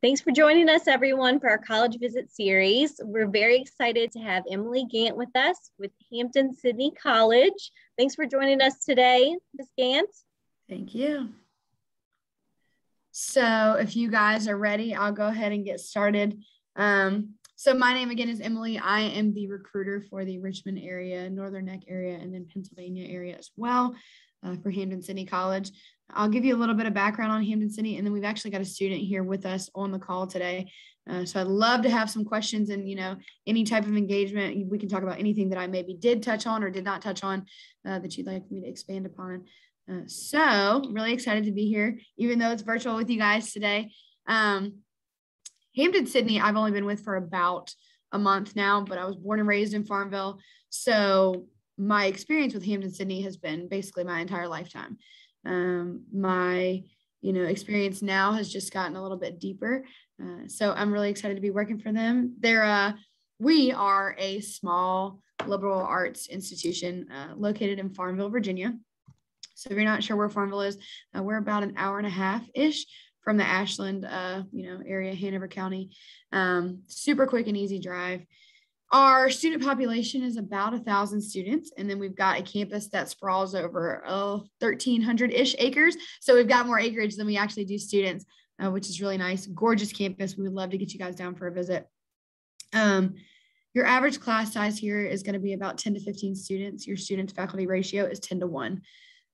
Thanks for joining us, everyone, for our college visit series. We're very excited to have Emily Gantt with us with Hampden-Sydney College. Thanks for joining us today, Ms. Gantt. Thank you. So if you guys are ready, I'll go ahead and get started. Um, so my name again is Emily. I am the recruiter for the Richmond area, Northern Neck area, and then Pennsylvania area as well uh, for Hampden-Sydney College. I'll give you a little bit of background on Hampden-Sydney, and then we've actually got a student here with us on the call today. Uh, so I'd love to have some questions and, you know, any type of engagement. We can talk about anything that I maybe did touch on or did not touch on uh, that you'd like me to expand upon. Uh, so really excited to be here, even though it's virtual with you guys today. Um, Hampden-Sydney, I've only been with for about a month now, but I was born and raised in Farmville. So my experience with Hampden-Sydney has been basically my entire lifetime. Um, my you know experience now has just gotten a little bit deeper. Uh, so I'm really excited to be working for them. They're uh, we are a small liberal arts institution uh, located in Farmville, Virginia. So if you're not sure where Farmville is, uh, we're about an hour and a half ish from the Ashland, uh, you know, area, Hanover County. Um, super quick and easy drive. Our student population is about a thousand students, and then we've got a campus that sprawls over oh, 1,300 ish acres. So we've got more acreage than we actually do students, uh, which is really nice. Gorgeous campus. We would love to get you guys down for a visit. Um, your average class size here is going to be about 10 to 15 students. Your student faculty ratio is 10 to 1.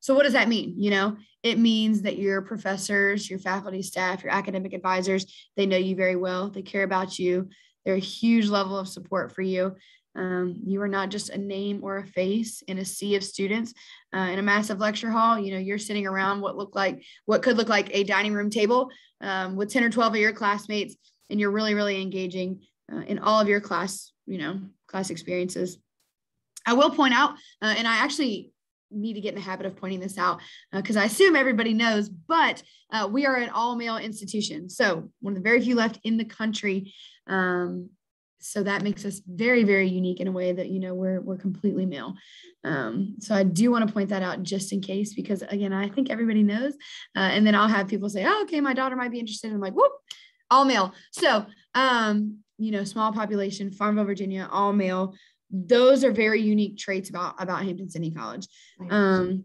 So what does that mean? You know, it means that your professors, your faculty staff, your academic advisors, they know you very well. They care about you. They're a huge level of support for you. Um, you are not just a name or a face in a sea of students uh, in a massive lecture hall. You know, you're sitting around what looked like what could look like a dining room table um, with 10 or 12 of your classmates, and you're really, really engaging uh, in all of your class, you know, class experiences. I will point out, uh, and I actually need to get in the habit of pointing this out because uh, I assume everybody knows, but uh, we are an all male institution. So, one of the very few left in the country. Um, so that makes us very, very unique in a way that, you know, we're, we're completely male. Um, so I do want to point that out just in case, because again, I think everybody knows. Uh, and then I'll have people say, oh, okay, my daughter might be interested. I'm like, whoop, all male. So, um, you know, small population, Farmville, Virginia, all male those are very unique traits about about Hampden-Sydney College. Um,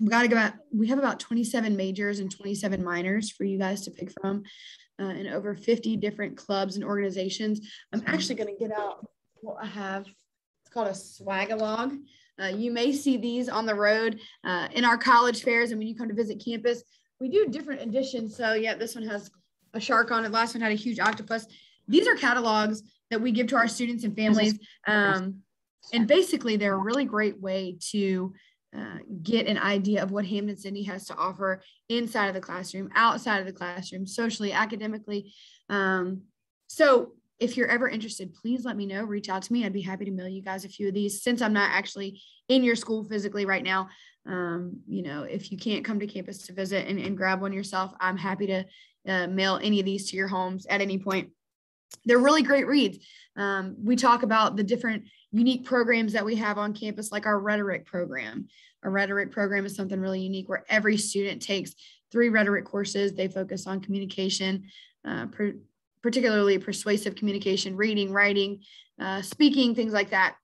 we got to go about we have about 27 majors and 27 minors for you guys to pick from uh, and over 50 different clubs and organizations. I'm actually going to get out what i have. It's called a swag-a-log. Uh, you may see these on the road uh, in our college fairs and when you come to visit campus. We do different editions. So yeah this one has a shark on it. Last one had a huge octopus. These are catalogs that we give to our students and families. Um, and basically, they're a really great way to uh, get an idea of what Hampden-Sydney has to offer inside of the classroom, outside of the classroom, socially, academically. Um, so if you're ever interested, please let me know. Reach out to me. I'd be happy to mail you guys a few of these since I'm not actually in your school physically right now. Um, you know, if you can't come to campus to visit and, and grab one yourself, I'm happy to uh, mail any of these to your homes at any point they're really great reads. Um, we talk about the different unique programs that we have on campus, like our rhetoric program. Our rhetoric program is something really unique where every student takes three rhetoric courses. They focus on communication, uh, particularly persuasive communication, reading, writing, uh, speaking, things like that.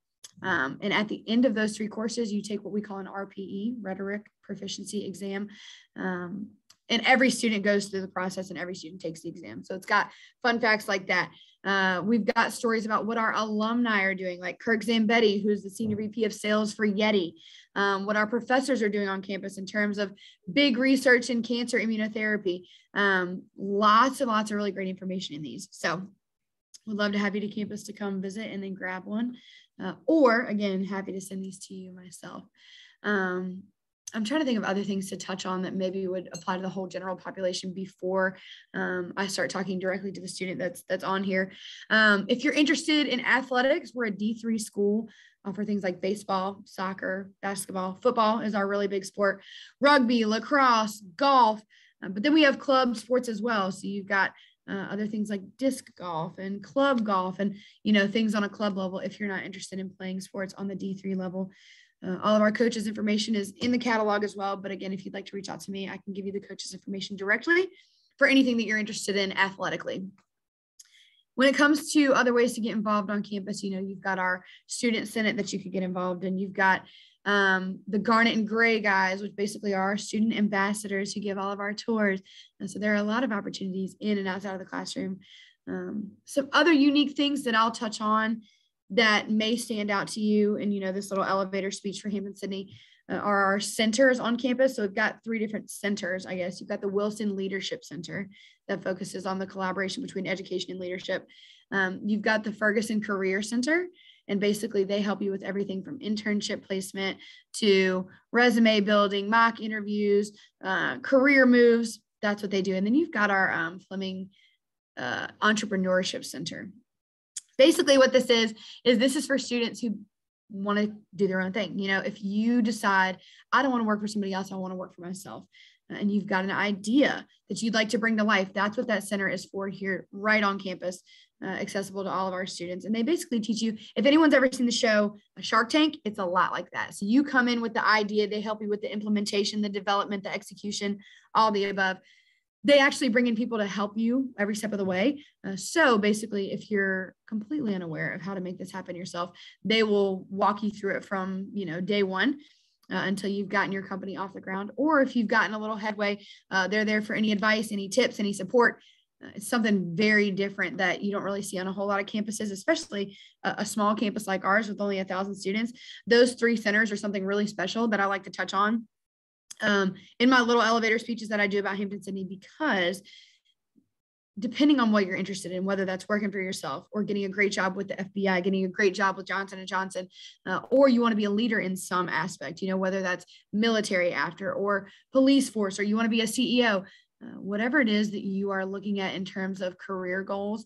Um, and at the end of those three courses, you take what we call an RPE, rhetoric proficiency exam. Um, and every student goes through the process and every student takes the exam. So it's got fun facts like that. Uh, we've got stories about what our alumni are doing, like Kirk Zambetti, who's the senior VP of sales for Yeti, um, what our professors are doing on campus in terms of big research in cancer immunotherapy. Um, lots and lots of really great information in these. So we'd love to have you to campus to come visit and then grab one. Uh, or again, happy to send these to you myself. Um, I'm trying to think of other things to touch on that maybe would apply to the whole general population before um, I start talking directly to the student that's that's on here. Um, if you're interested in athletics, we're a D3 school uh, for things like baseball, soccer, basketball, football is our really big sport, rugby, lacrosse, golf. Uh, but then we have club sports as well. So you've got uh, other things like disc golf and club golf and you know things on a club level if you're not interested in playing sports on the D3 level. Uh, all of our coaches information is in the catalog as well. But again, if you'd like to reach out to me, I can give you the coaches information directly for anything that you're interested in athletically. When it comes to other ways to get involved on campus, you know, you've got our student senate that you could get involved in. You've got um, the Garnet and Gray guys, which basically are our student ambassadors who give all of our tours. And so there are a lot of opportunities in and outside of the classroom. Um, some other unique things that I'll touch on that may stand out to you and you know this little elevator speech for Hampden-Sydney uh, are our centers on campus. So we've got three different centers i guess. You've got the wilson leadership center that focuses on the collaboration between education and leadership. Um, you've got the ferguson career center and basically they help you with everything from internship placement to resume building mock interviews uh, career moves. That's what they do. And then you've got our um, fleming uh, entrepreneurship center basically what this is is this is for students who want to do their own thing. You know if you decide i don't want to work for somebody else i want to work for myself and you've got an idea that you'd like to bring to life that's what that center is for here right on campus uh, accessible to all of our students. And they basically teach you if anyone's ever seen the show a shark tank it's a lot like that. So you come in with the idea they help you with the implementation the development the execution all the above they actually bring in people to help you every step of the way. Uh, so basically, if you're completely unaware of how to make this happen yourself, they will walk you through it from you know day one. Uh, until you've gotten your company off the ground, or if you've gotten a little headway, uh, they're there for any advice, any tips, any support. Uh, it's something very different that you don't really see on a whole lot of campuses, especially a, a small campus like ours with only a thousand students. Those three centers are something really special that I like to touch on um, in my little elevator speeches that I do about Hampden-Sydney because depending on what you're interested in, whether that's working for yourself or getting a great job with the FBI, getting a great job with Johnson and Johnson, uh, or you want to be a leader in some aspect, you know, whether that's military after or police force, or you want to be a CEO, uh, whatever it is that you are looking at in terms of career goals,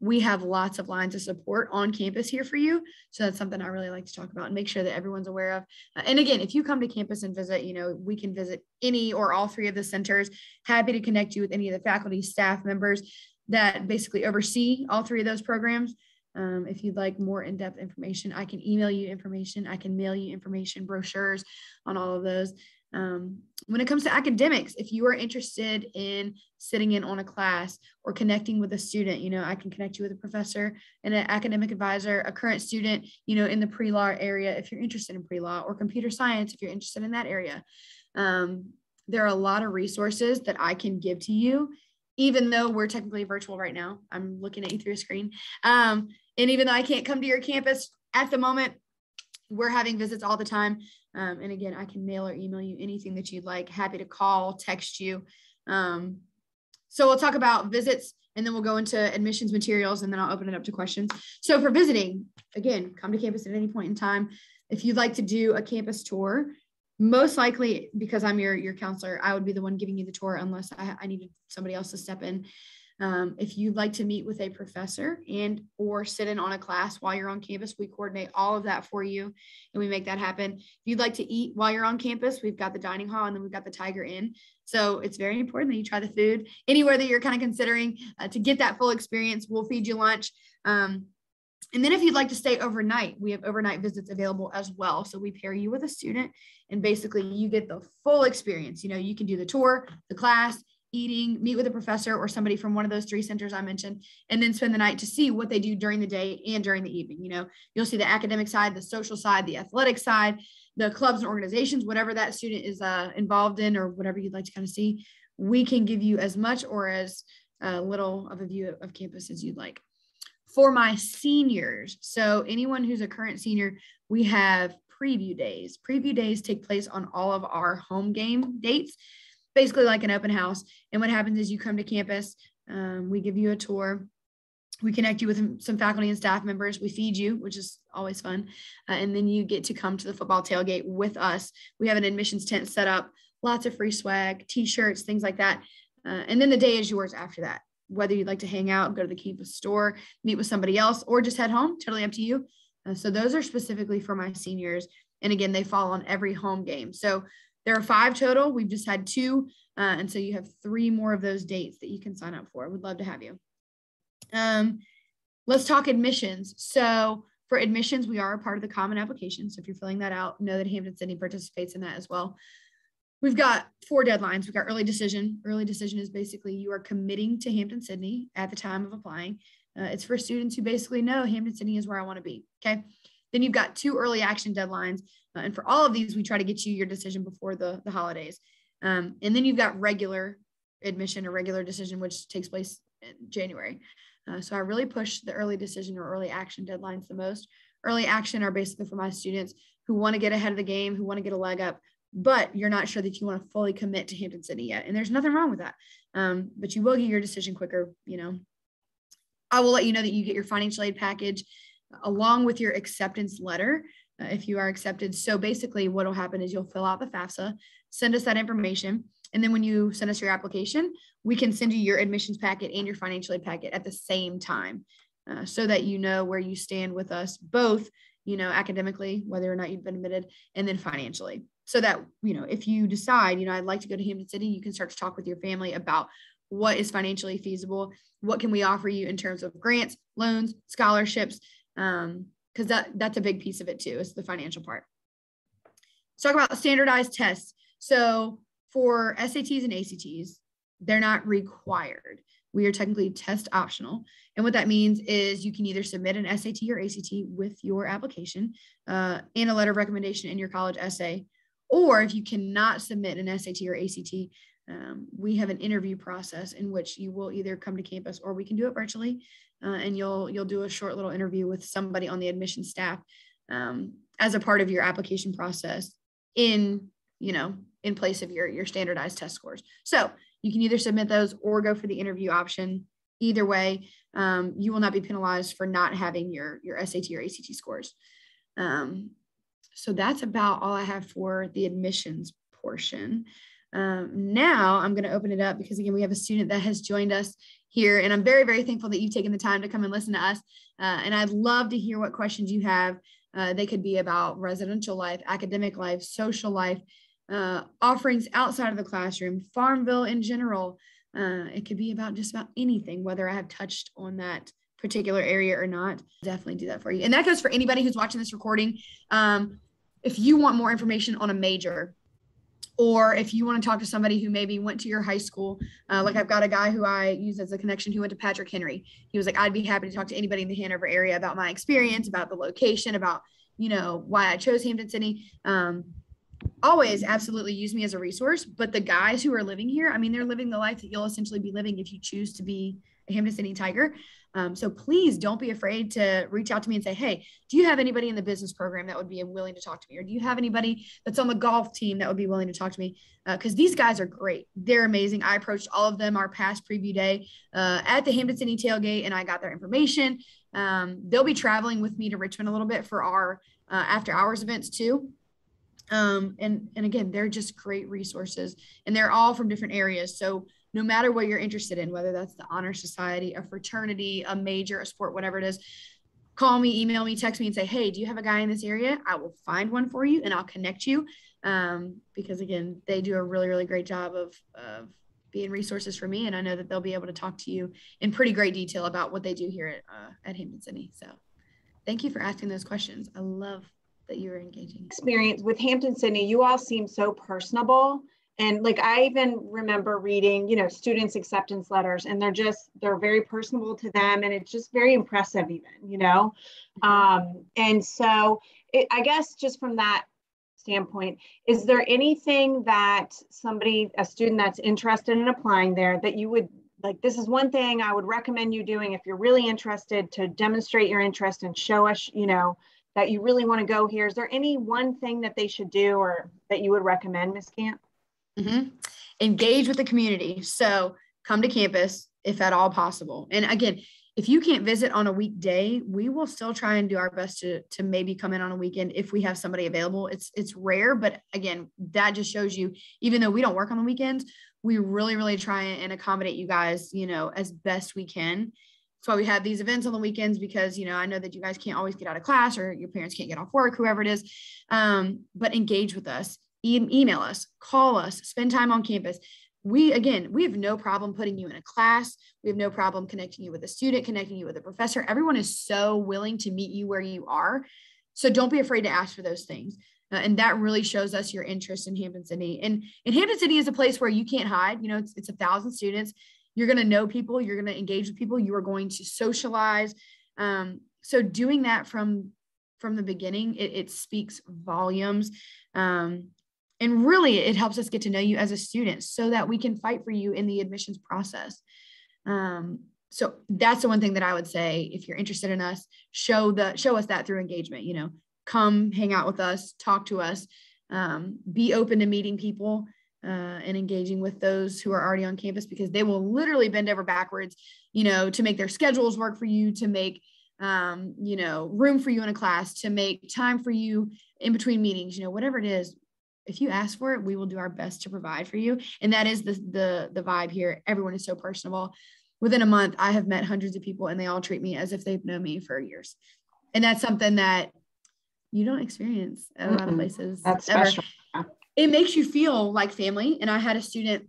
we have lots of lines of support on campus here for you. So that's something I really like to talk about and make sure that everyone's aware of. Uh, and again, if you come to campus and visit, you know, we can visit any or all three of the centers. Happy to connect you with any of the faculty, staff members that basically oversee all three of those programs. Um, if you'd like more in-depth information, I can email you information. I can mail you information, brochures on all of those. Um, when it comes to academics, if you are interested in sitting in on a class or connecting with a student, you know, I can connect you with a professor and an academic advisor, a current student, you know, in the pre-law area, if you're interested in pre-law or computer science, if you're interested in that area. Um, there are a lot of resources that I can give to you, even though we're technically virtual right now. I'm looking at you through a screen. Um, and even though I can't come to your campus at the moment, we're having visits all the time. Um, and again, I can mail or email you anything that you'd like. Happy to call, text you. Um, so we'll talk about visits and then we'll go into admissions materials and then I'll open it up to questions. So for visiting, again, come to campus at any point in time. If you'd like to do a campus tour, most likely because I'm your, your counselor, I would be the one giving you the tour unless I, I needed somebody else to step in. Um, if you'd like to meet with a professor and or sit in on a class while you're on campus, we coordinate all of that for you and we make that happen. If you'd like to eat while you're on campus, we've got the dining hall and then we've got the Tiger Inn. So it's very important that you try the food anywhere that you're kind of considering uh, to get that full experience. We'll feed you lunch. Um, and then if you'd like to stay overnight, we have overnight visits available as well. So we pair you with a student and basically you get the full experience. You know, you can do the tour, the class, eating, meet with a professor or somebody from one of those three centers I mentioned, and then spend the night to see what they do during the day and during the evening. You know, you'll see the academic side, the social side, the athletic side, the clubs and organizations, whatever that student is uh, involved in or whatever you'd like to kind of see. We can give you as much or as uh, little of a view of campus as you'd like. For my seniors, so anyone who's a current senior, we have preview days. Preview days take place on all of our home game dates basically like an open house. And what happens is you come to campus, um, we give you a tour, we connect you with some faculty and staff members, we feed you, which is always fun. Uh, and then you get to come to the football tailgate with us. We have an admissions tent set up, lots of free swag, t shirts, things like that. Uh, and then the day is yours after that. Whether you'd like to hang out, go to the campus store, meet with somebody else, or just head home, totally up to you. Uh, so those are specifically for my seniors. And again, they fall on every home game. So there are five total. We've just had two. Uh, and so you have three more of those dates that you can sign up for. We'd love to have you. Um, let's talk admissions. So for admissions, we are a part of the common application. So if you're filling that out, know that Hampden-Sydney participates in that as well. we've got four deadlines. We've got early decision. Early decision is basically you are committing to Hampden-Sydney at the time of applying. Uh, it's for students who basically know Hampden-Sydney is where I want to be. Okay. Then you've got two early action deadlines. Uh, and for all of these, we try to get you your decision before the, the holidays. Um, and then you've got regular admission or regular decision, which takes place in January. Uh, so I really push the early decision or early action deadlines the most. Early action are basically for my students who want to get ahead of the game, who want to get a leg up, but you're not sure that you want to fully commit to Hampden-Sydney yet. And there's nothing wrong with that. Um, but you will get your decision quicker. You know, I will let you know that you get your financial aid package along with your acceptance letter uh, if you are accepted. So basically, what will happen is you'll fill out the FAFSA, send us that information. And then when you send us your application, we can send you your admissions packet and your financial aid packet at the same time uh, so that you know where you stand with us, both, you know, academically, whether or not you've been admitted, and then financially. So that, you know, if you decide, you know, I'd like to go to Hampden-Sydney, you can start to talk with your family about what is financially feasible, what can we offer you in terms of grants, loans, scholarships, um, because that that's a big piece of it too is the financial part. Let's talk about standardized tests. So for sats and acts they're not required. We are technically test optional. And what that means is you can either submit an sat or act with your application uh, and a letter of recommendation in your college essay or if you cannot submit an sat or act um, we have an interview process in which you will either come to campus or we can do it virtually uh, and you'll you'll do a short little interview with somebody on the admission staff um, as a part of your application process in you know in place of your your standardized test scores. So you can either submit those or go for the interview option. Either way um, you will not be penalized for not having your your sat or act scores. Um, so that's about all i have for the admissions portion um, now I'm going to open it up because again, we have a student that has joined us here and I'm very, very thankful that you've taken the time to come and listen to us. Uh, and I'd love to hear what questions you have. Uh, they could be about residential life, academic life, social life, uh, offerings outside of the classroom, Farmville in general. Uh, it could be about just about anything, whether I have touched on that particular area or not. Definitely do that for you. And that goes for anybody who's watching this recording. Um, if you want more information on a major, or if you want to talk to somebody who maybe went to your high school, uh, like I've got a guy who I use as a connection who went to Patrick Henry. He was like, I'd be happy to talk to anybody in the Hanover area about my experience, about the location, about, you know, why I chose Hampden-Sydney. Um, always absolutely use me as a resource. But the guys who are living here, I mean, they're living the life that you'll essentially be living if you choose to be a Hampden-Sydney Tiger. Um, so please don't be afraid to reach out to me and say, hey, do you have anybody in the business program that would be willing to talk to me? Or do you have anybody that's on the golf team that would be willing to talk to me? Because uh, these guys are great. They're amazing. I approached all of them our past preview day uh, at the Hampden-Sydney tailgate and I got their information. Um, they'll be traveling with me to Richmond a little bit for our uh, after hours events too. Um, and, and again, they're just great resources and they're all from different areas. So no matter what you're interested in, whether that's the honor society, a fraternity, a major, a sport, whatever it is, call me, email me, text me, and say, hey, do you have a guy in this area? I will find one for you and I'll connect you. Um, because again, they do a really, really great job of, of being resources for me. And I know that they'll be able to talk to you in pretty great detail about what they do here at, uh, at Hampden-Sydney. So thank you for asking those questions. I love that you're engaging. Experience with Hampden-Sydney, you all seem so personable and like i even remember reading you know students acceptance letters and they're just they're very personable to them and it's just very impressive even you know? Mm-hmm. um, and so it, i guess just from that standpoint is there anything that somebody a student that's interested in applying there that you would like this is one thing i would recommend you doing if you're really interested to demonstrate your interest and show us you know that you really want to go here. Is there any one thing that they should do or that you would recommend miss Gantt Mm-hmm. Engage with the community. So come to campus if at all possible. And again, if you can't visit on a weekday, we will still try and do our best to, to maybe come in on a weekend if we have somebody available. It's it's rare, but again, that just shows you, even though we don't work on the weekends, we really, really try and accommodate you guys, you know, as best we can. That's why we have these events on the weekends because, you know, I know that you guys can't always get out of class or your parents can't get off work, whoever it is. Um, but engage with us e- email us, call us, spend time on campus. We, again, we have no problem putting you in a class. We have no problem connecting you with a student, connecting you with a professor. Everyone is so willing to meet you where you are. So don't be afraid to ask for those things. Uh, and that really shows us your interest in Hampden-Sydney. And, and Hampden-Sydney is a place where you can't hide. You know, it's, it's a thousand students. You're going to know people. You're going to engage with people. You are going to socialize. Um, so doing that from from the beginning, it, it speaks volumes. Um, and really, it helps us get to know you as a student so that we can fight for you in the admissions process. Um, so that's the one thing that I would say. If you're interested in us, show the show us that through engagement. You know, come hang out with us, talk to us, um, be open to meeting people uh, and engaging with those who are already on campus because they will literally bend over backwards, you know, to make their schedules work for you, to make um, you know, room for you in a class, to make time for you in between meetings, you know, whatever it is. If you ask for it, we will do our best to provide for you. And that is the the the vibe here. Everyone is so personable. Within a month, I have met hundreds of people and they all treat me as if they've known me for years. And that's something that you don't experience at a lot of places. That's ever. special. It makes you feel like family. And I had a student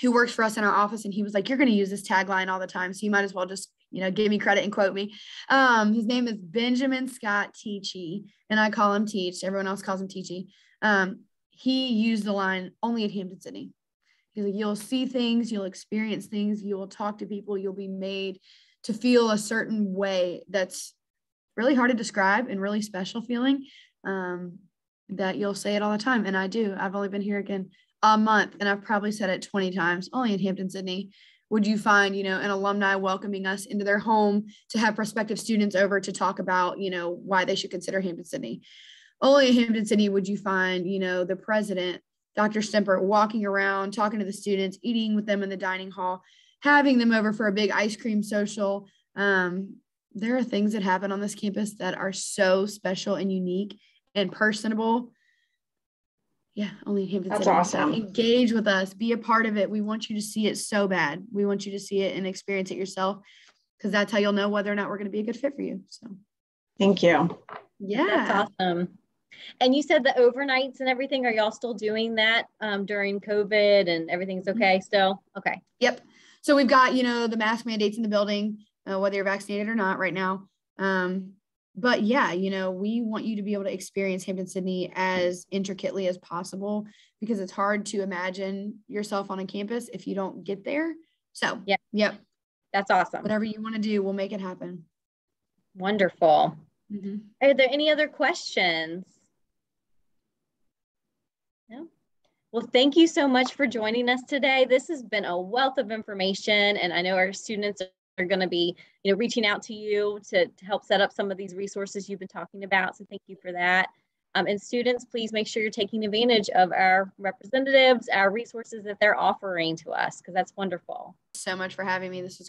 who works for us in our office and he was like, You're going to use this tagline all the time. So you might as well just, you know, give me credit and quote me. Um, his name is Benjamin Scott Teachy, and I call him Teach. Everyone else calls him Teachy. Um, he used the line only at Hampden-Sydney. He's like, You'll see things, you'll experience things, you'll talk to people, you'll be made to feel a certain way that's really hard to describe and really special feeling um, that you'll say it all the time. And I do. I've only been here again a month and I've probably said it 20 times, only in Hampden-Sydney. Would you find, you know, an alumni welcoming us into their home to have prospective students over to talk about, you know, why they should consider Hampden-Sydney? Only in Hampden-Sydney would you find, you know, the president, Dr. Stimpert, walking around, talking to the students, eating with them in the dining hall, having them over for a big ice cream social, um, there are things that happen on this campus that are so special and unique and personable. Yeah, only him. That's awesome. Engage with us, be a part of it. We want you to see it so bad. We want you to see it and experience it yourself because that's how you'll know whether or not we're going to be a good fit for you. So, thank you. Yeah, that's awesome. And you said the overnights and everything. Are y'all still doing that um, during COVID and everything's mm-hmm. okay still? Okay. Yep. So we've got you know the mask mandates in the building uh, whether you're vaccinated or not right now. Um, but yeah, you know, we want you to be able to experience Hampden-Sydney as intricately as possible because it's hard to imagine yourself on a campus if you don't get there. So, yeah, yep. That's awesome. Whatever you want to do, we'll make it happen. Wonderful. Mm-hmm. Are there any other questions? No? Well, thank you so much for joining us today. This has been a wealth of information, and I know our students are going to be, you know, reaching out to you to, to help set up some of these resources you've been talking about. So thank you for that. Um, and students, please make sure you're taking advantage of our representatives, our resources that they're offering to us, because that's wonderful. So much for having me. This was great.